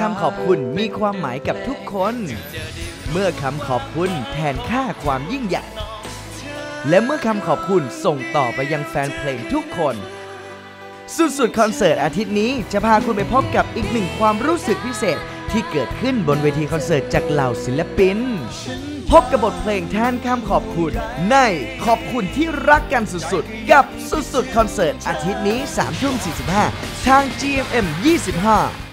คำขอบคุณมีความหมายกับทุกคน เมื่อคำขอบคุณแทนค่าความยิ่งใหญ่ และเมื่อคำขอบคุณส่งต่อไปยังแฟนเพลงทุกคน สุดสุดคอนเสิร์ตอาทิตย์นี้จะพาคุณไปพบกับอีกหนึ่งความรู้สึกพิเศษที่เกิดขึ้นบนเวทีคอนเสิร์ตจากเหล่าศิลปิน พบกับบทเพลงแทนคำขอบคุณ ในขอบคุณที่รักกันสุดๆ กับสุดๆ คอนเสิร์ตอาทิตย์นี้3ทุ่ม45 ทาง GMM 25